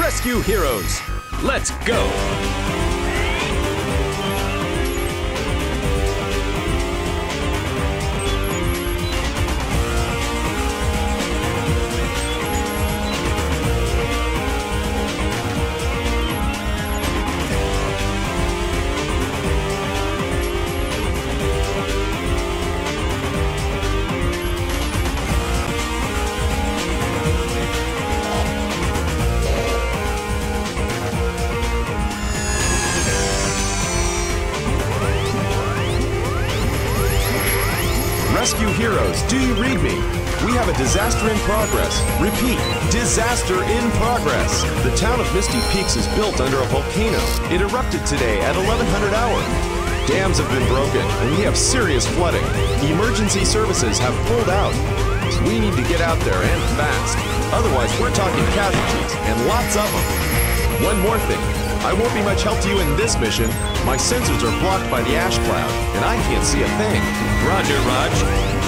Rescue Heroes. Let's go! Disaster in progress. The town of Misty Peaks is built under a volcano. It erupted today at 1100 hour. Dams have been broken, and we have serious flooding. The Emergency services have pulled out. We need to get out there and fast. Otherwise, we're talking casualties, and lots of them. One more thing. I won't be much help to you in this mission. My sensors are blocked by the ash cloud, and I can't see a thing. Roger, Raj.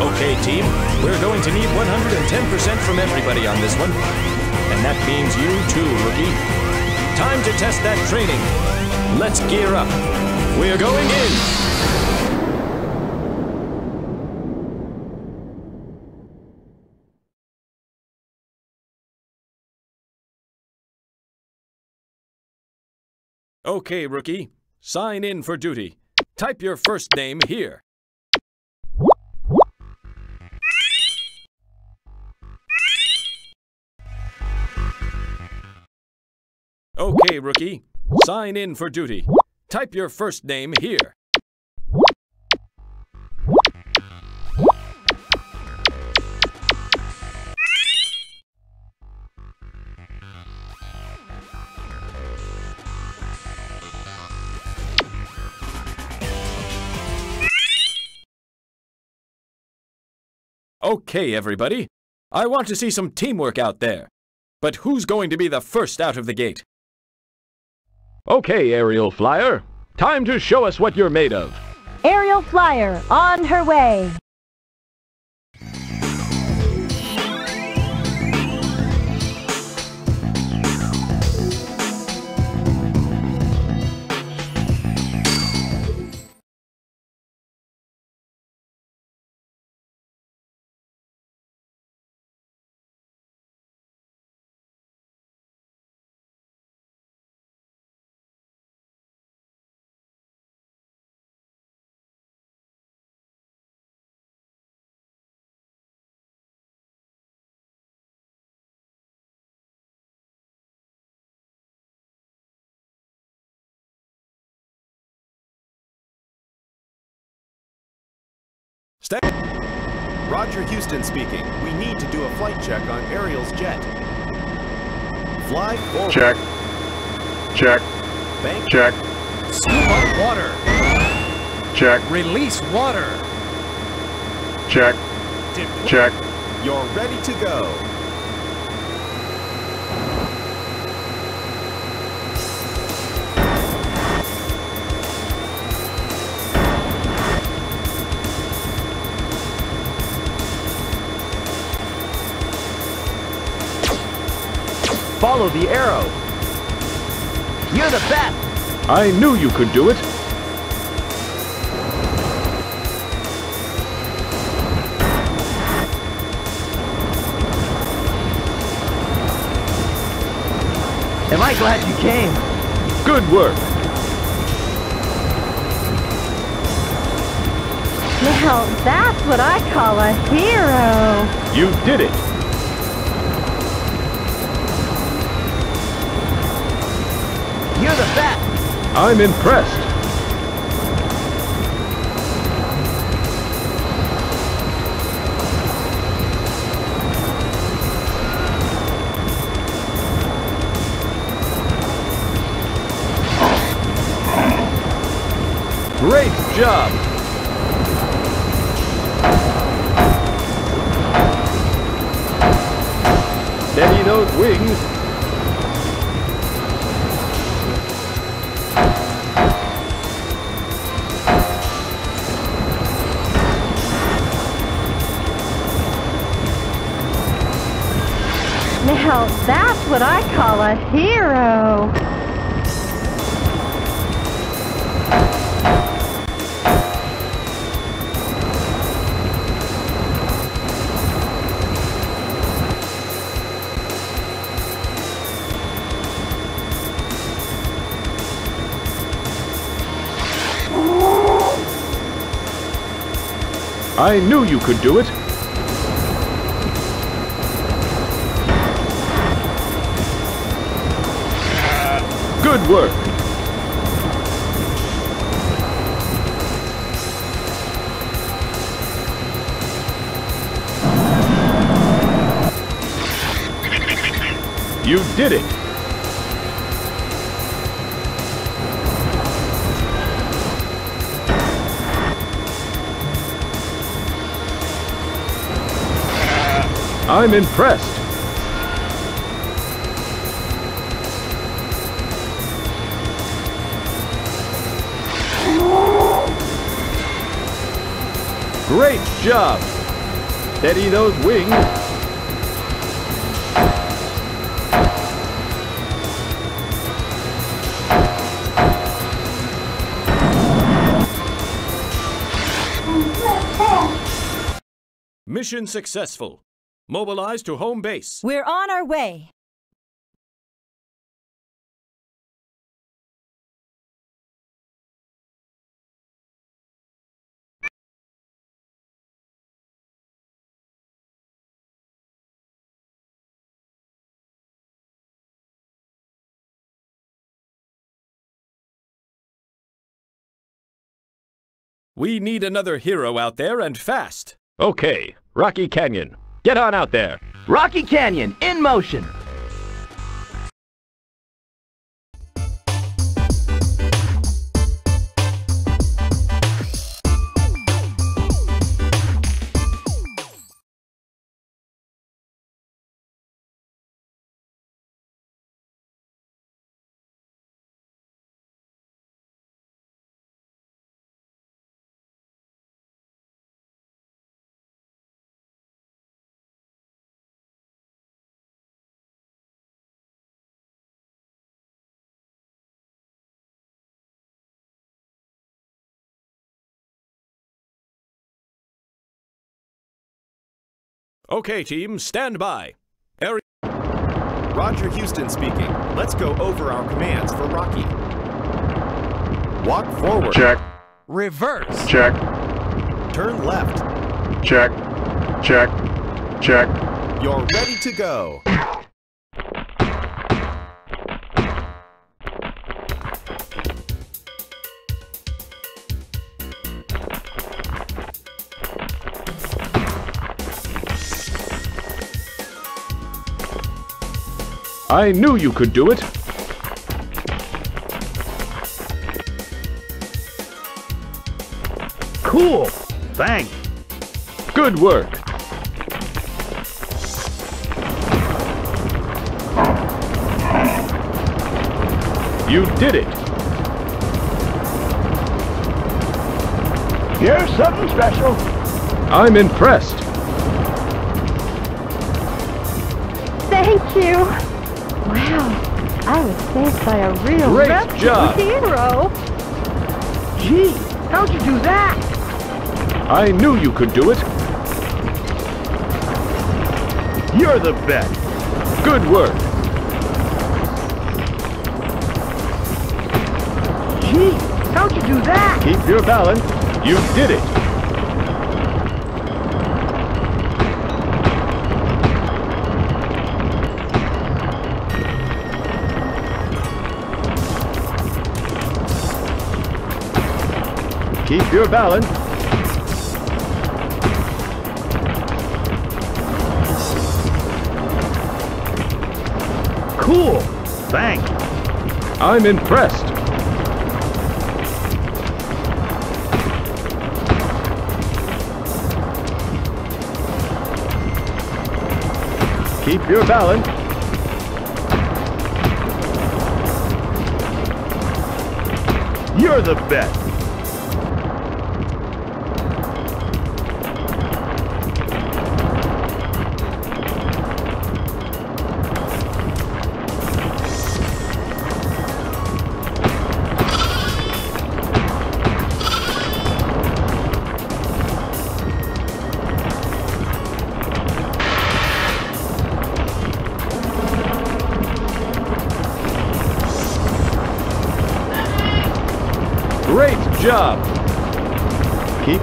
Okay, team. We're going to need 110% from everybody on this one. And that means you too, rookie. Time to test that training. Let's gear up. We're going in. Okay, rookie. Sign in for duty. Type your first name here. Rookie. Sign in for duty. Type your first name here. Okay, everybody. I want to see some teamwork out there. But who's going to be the first out of the gate? Okay, Ariel Flyer. Time to show us what you're made of. Ariel Flyer on her way. Stay. Roger Houston speaking. We need to do a flight check on Ariel's jet. Fly forward. Check. Check. Bank. Check. Scoop up water. Check. Release water. Check. Deploy. Check. You're ready to go. Follow the arrow. You're the best! I knew you could do it. Am I glad you came? Good work. Now, that's what I call a hero. You did it. Best! I'm impressed. Great job. Steady those wings. What I call a hero. I knew you could do it. Good work. You did it. I'm impressed. Great job. Steady those wings. Mission successful. Mobilize to home base. We're on our way. We need another hero out there and fast. Okay, Rocky Canyon. Get on out there. Rocky Canyon, in motion. Okay, team, stand by. Area Roger Houston speaking. Let's go over our commands for Rocky. Walk forward. Check. reverse. Check. Turn left. Check. Check. Check. You're ready to go. I knew you could do it. Cool. Thanks. Good work. You did it. You're something special. I'm impressed. Thank you. Wow, I was saved by a real Great rescue job. hero. Gee, how'd you do that? I knew you could do it. You're the best. Good work. Gee, how'd you do that? Keep your balance. You did it. Keep your balance. Cool. Thanks. I'm impressed. Keep your balance. You're the best.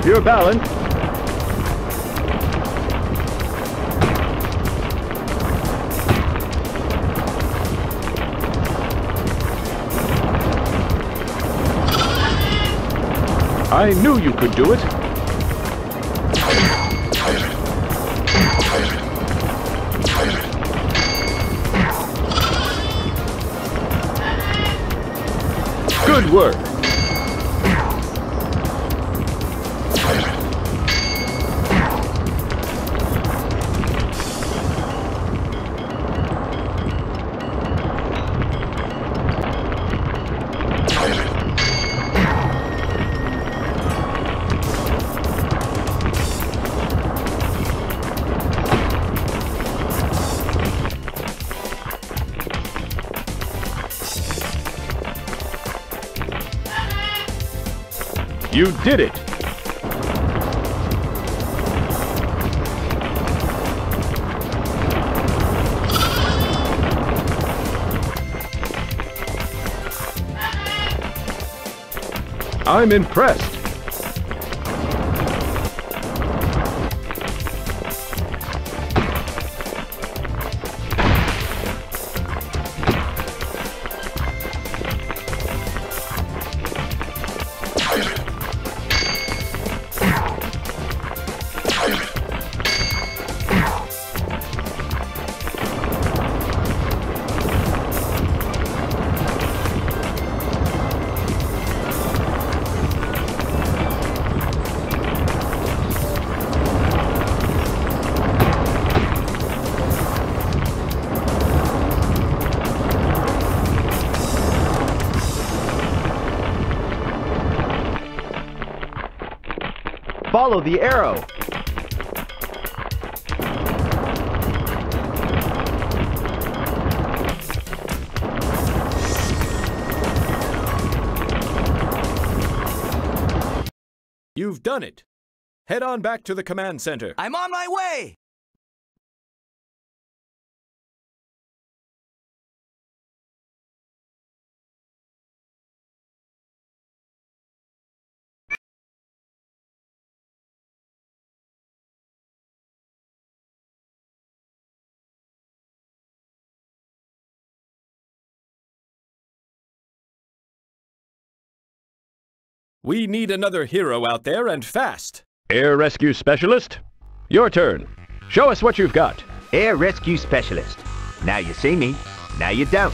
Keep your balance. I knew you could do it. You did it! I'm impressed. Follow the arrow. You've done it. Head on back to the command center. I'm on my way! We need another hero out there and fast. Air Rescue Specialist, your turn. Show us what you've got. Air Rescue Specialist. Now you see me, now you don't.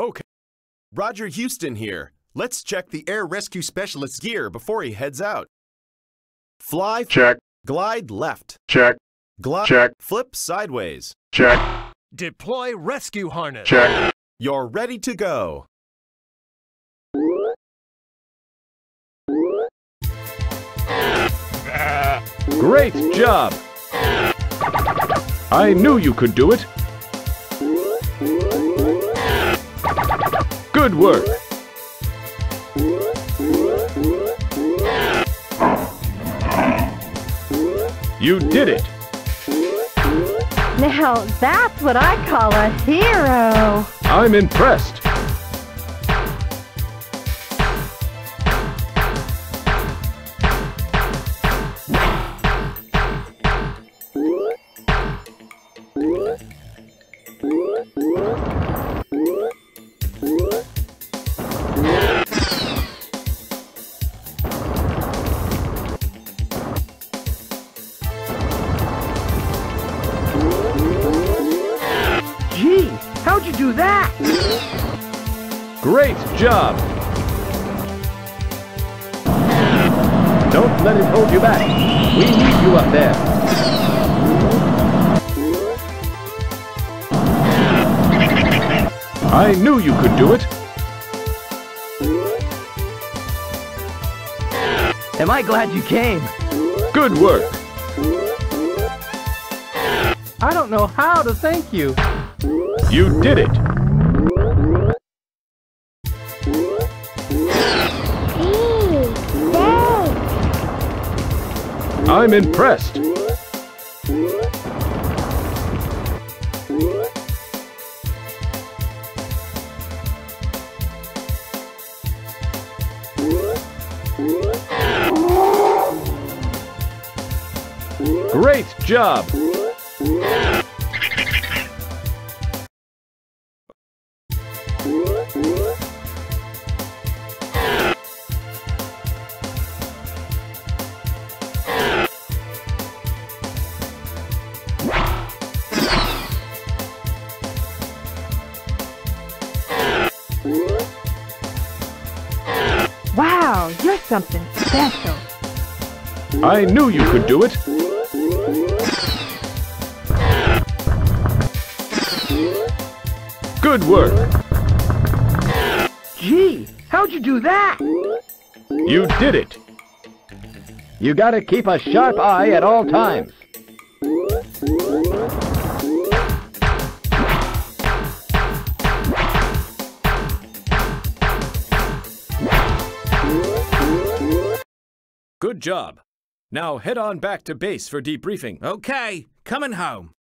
Okay. Roger Houston here. Let's check the air rescue specialist's gear before he heads out. Fly, Check. glide left, Check. glide, Check. flip sideways. Check. Deploy rescue harness. Check. You're ready to go. Great job! I knew you could do it. Good work. You did it. Now, that's what I call a hero. I'm impressed. Gee, how'd you do that? Great job. Don't let it hold you back. We need you up there. I knew you could do it. Am I glad you came? Good work. I don't know how to thank you. You did it. I'm impressed. Great job! Something special. I knew you could do it. Good work. Gee, how'd you do that? You did it. You gotta keep a sharp eye at all times. Good job. Now head on back to base for debriefing. Okay, coming home.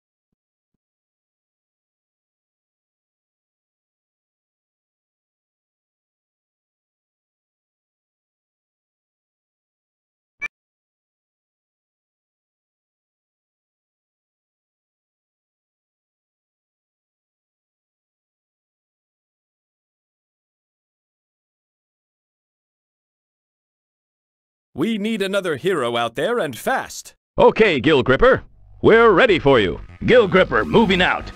We need another hero out there and fast. Okay, Gil Gripper. We're ready for you. Gil Gripper moving out.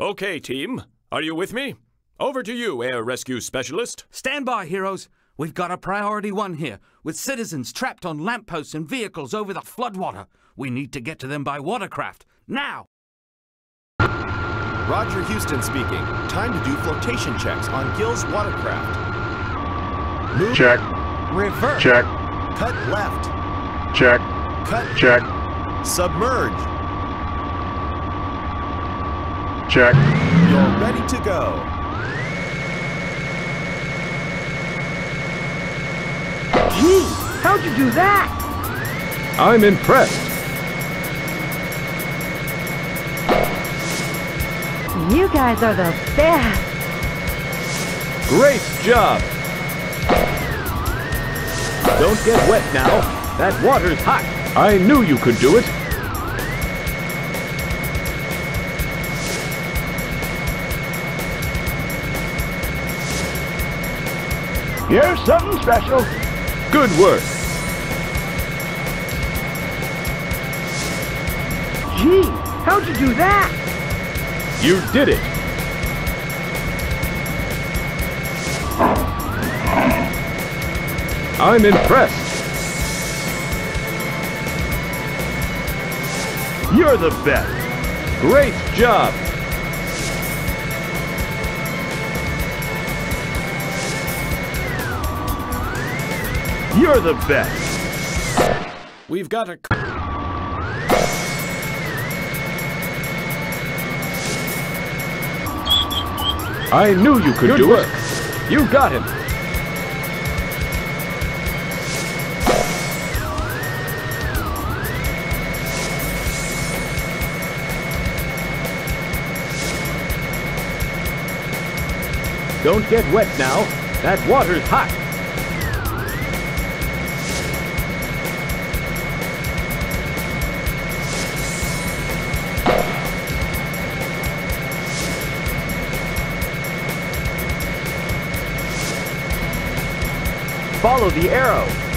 Okay, team. Are you with me? Over to you, Air Rescue Specialist. Stand by, heroes. We've got a priority one here, with citizens trapped on lampposts and vehicles over the floodwater. We need to get to them by watercraft. Now! Roger Houston speaking. Time to do flotation checks on Gil's watercraft. Move. Check. Reverse. Check. Cut left. Check. Cut. Check. Submerge. Check. You're ready to go. Gee, how'd you do that? I'm impressed. You guys are the best. Great job. Don't get wet now. That water's hot. I knew you could do it. You're something special. Good work. Gee, how'd you do that? You did it. I'm impressed. You're the best. Great job. You're the best. We've got a... I knew you could Good do work. it. You got him. Don't get wet now. That water's hot. Follow the arrow.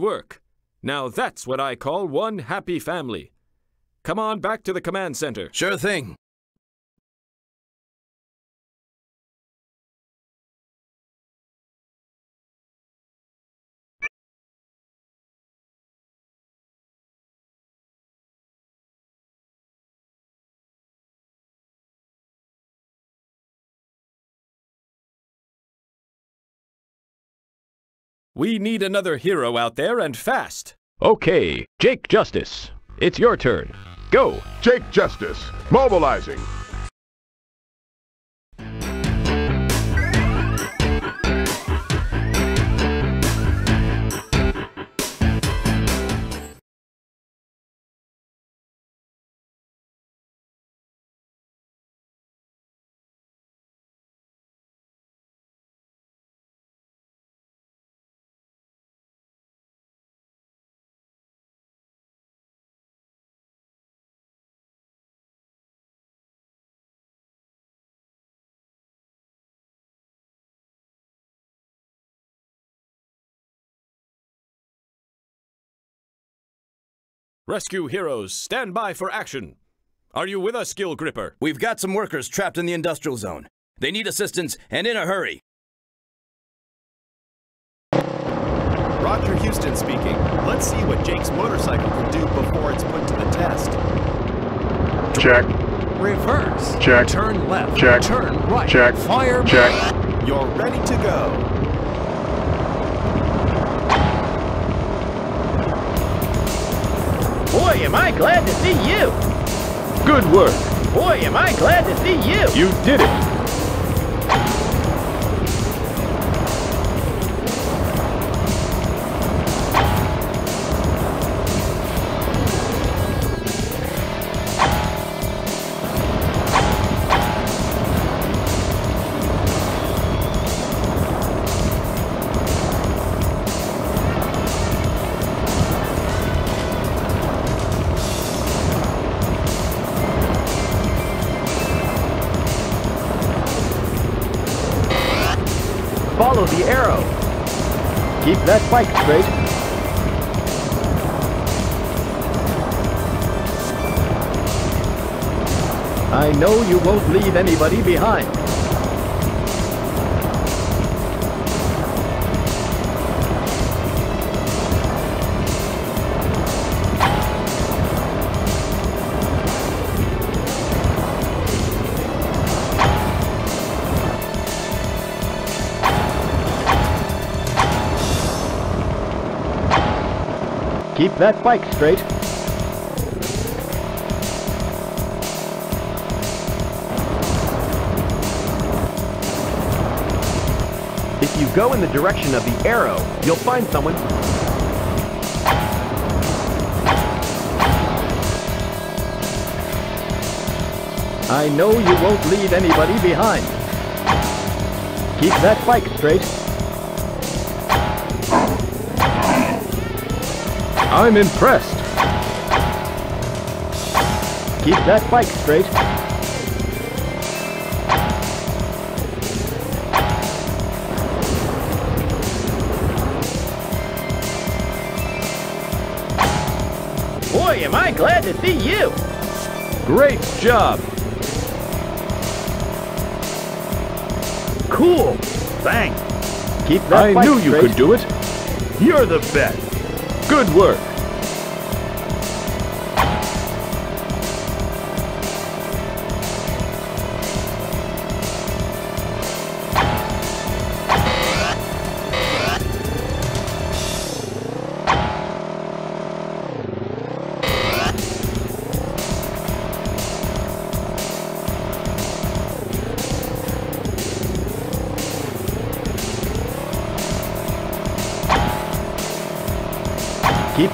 Work. Now that's what I call one happy family. Come on back to the command center. Sure thing. We need another hero out there and fast. Okay, Jake Justice. It's your turn. Go. Jake Justice, mobilizing. Rescue heroes, stand by for action. Are you with us, Gil Gripper? We've got some workers trapped in the industrial zone. They need assistance and in a hurry. Roger Houston speaking. Let's see what Jake's motorcycle can do before it's put to the test. Check. Reverse. Check. Turn left. Check. Turn right. Check. Fire. Check. You're ready to go. Boy, am I glad to see you. Good work. Boy, am I glad to see you. You did it. Follow the arrow. Keep that bike straight. I know you won't leave anybody behind. Keep that bike straight. If you go in the direction of the arrow, you'll find someone. I know you won't leave anybody behind. Keep that bike straight. I'm impressed. Keep that bike straight. Boy, am I glad to see you! Great job. Cool! Thanks! Keep that I bike knew you could do it. You're the best. Good work.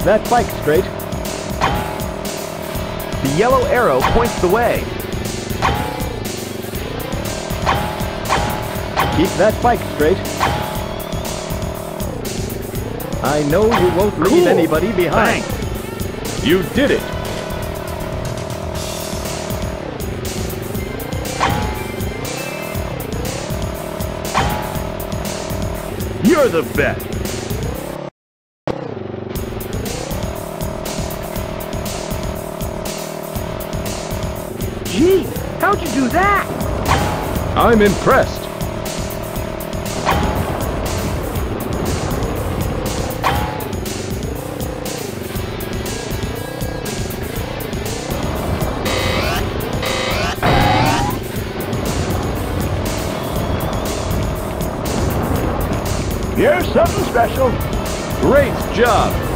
That bike straight. The yellow arrow points the way. Keep that bike straight. I know you won't leave Cool. anybody behind. You did it. You're the best. That? I'm impressed. Here's something special. Great job.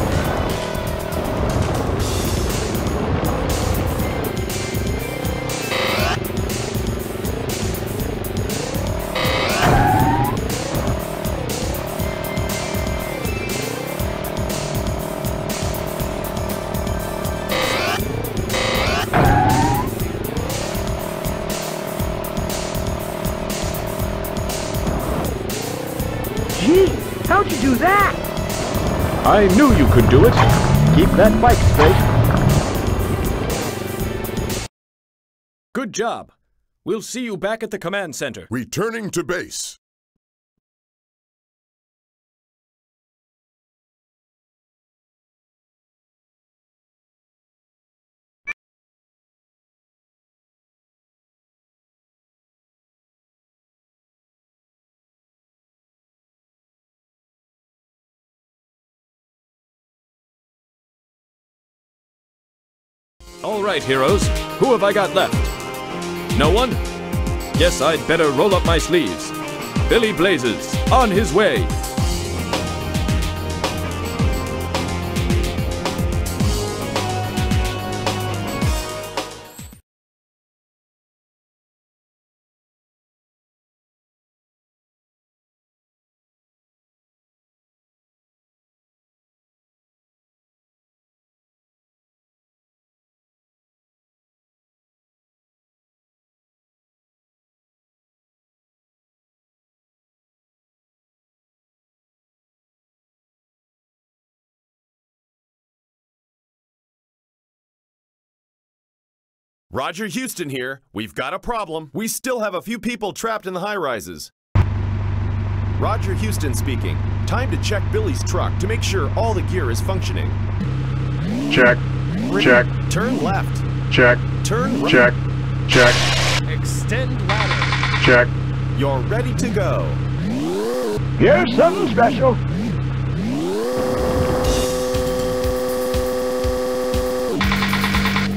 I knew you could do it. Keep that bike straight. Good job. We'll see you back at the command center. Returning to base. Right, heroes. Who have I got left? No one? Guess I'd better roll up my sleeves. Billy Blazes, on his way. Roger Houston here. We've got a problem. We still have a few people trapped in the high rises. Roger Houston speaking. Time to check Billy's truck to make sure all the gear is functioning. Check. Check. Turn left. Check. Turn right. Check. Check. Extend ladder. Check. You're ready to go. Here's something special.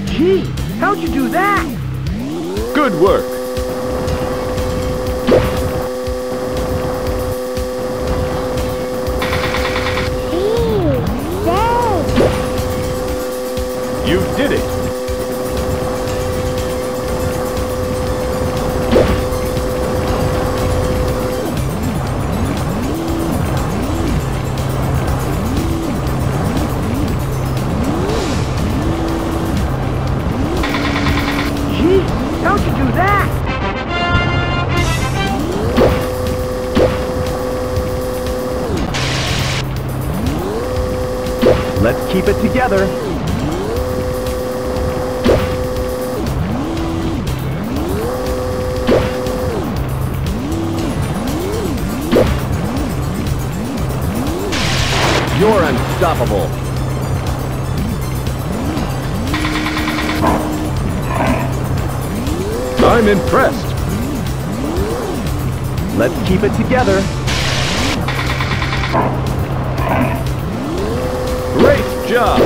Gee, how'd you do that? Good work. Keep it together. Great job!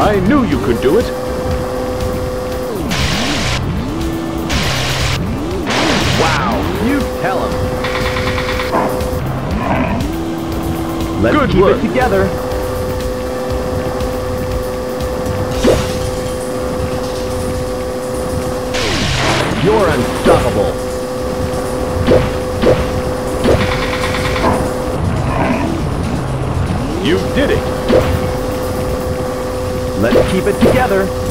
I knew you could do it! Wow, you tell him! Let's Good keep work. it together! You're unstoppable! You did it! Let's keep it together!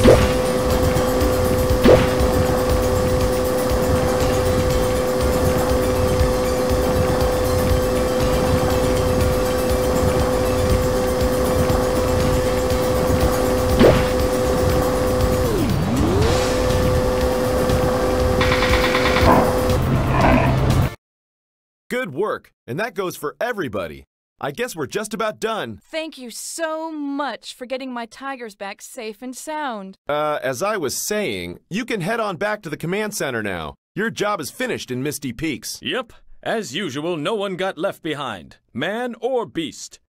Good work, and that goes for everybody. I guess we're just about done. Thank you so much for getting my tigers back safe and sound. Uh, as I was saying, you can head on back to the command center now. Your job is finished in Misty Peaks. Yep, as usual, no one got left behind, man or beast.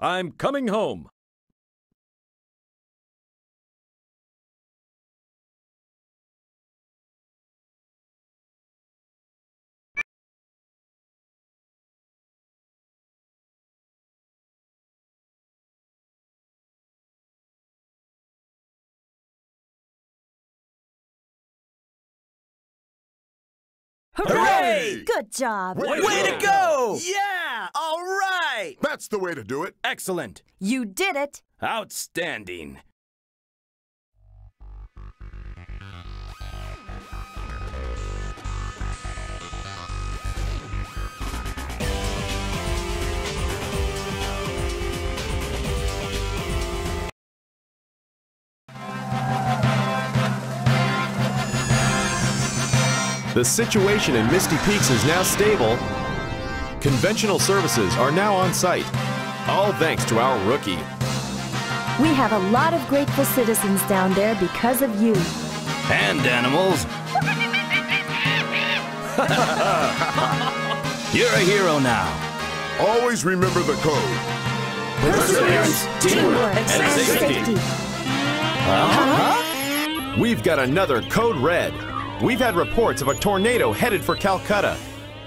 I'm coming home. Hooray! Good job. Way, Way to go! Yeah! All right! That's the way to do it. Excellent. You did it. Outstanding. The situation in Misty Peaks is now stable. Conventional services are now on site. All thanks to our rookie. We have a lot of grateful citizens down there because of you. And animals. You're a hero now. Always remember the code. Perseverance, Teamwork and safety. We've got another Code Red. We've had reports of a tornado headed for Calcutta.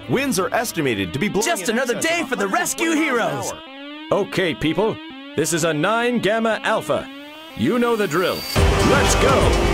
Winds are estimated to be blowing Just another day for the rescue heroes. Okay, people, this is a 9 Gamma Alpha. You know the drill. Let's go!